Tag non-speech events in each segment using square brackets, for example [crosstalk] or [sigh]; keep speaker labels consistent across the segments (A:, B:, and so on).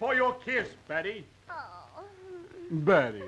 A: for your kiss, Betty.
B: Oh.
A: Betty.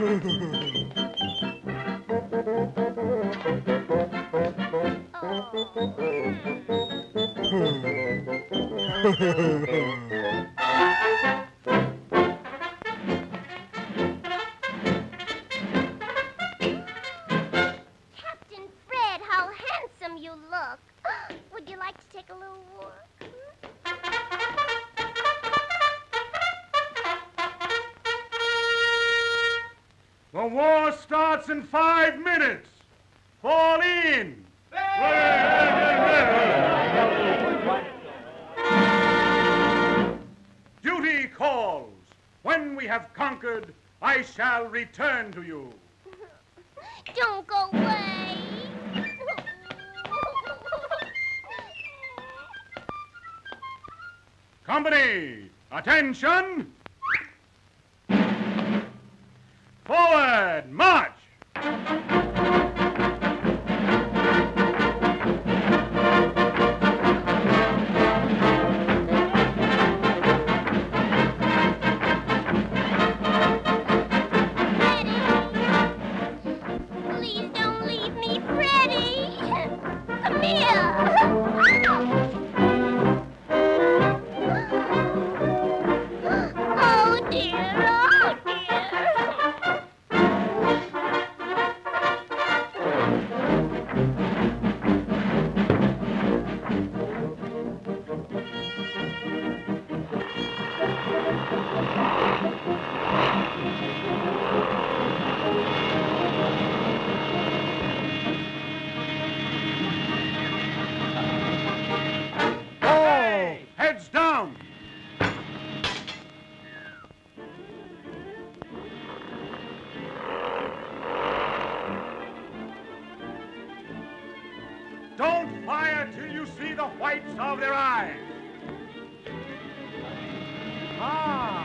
B: Captain Fred, how handsome you look. [gasps] Would you like to take a little walk? Hmm?
A: The war starts in five minutes. Fall in. Duty calls. When we have conquered, I shall return to you.
B: Don't go away.
A: Company, attention!
B: Don't
A: till you see the whites of their eyes. Ah!